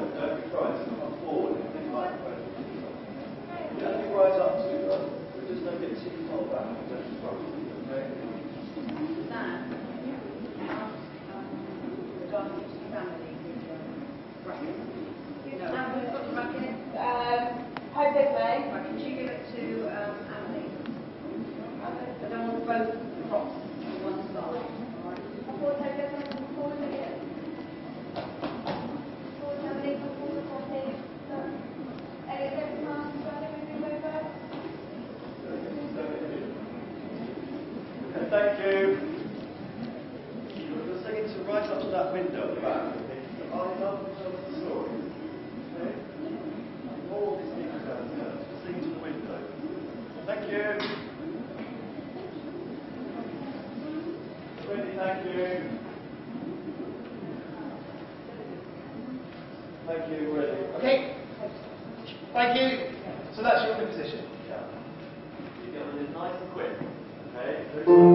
and think like You thank you. You're singing to right up to that window at the back. I love to the story. Okay? All these people downstairs, just sing to the window. Thank you. Wendy, thank you. Thank you, Wendy. Okay. Thank you. So that's your good position. Yeah. You get on it nice and quick. Okay?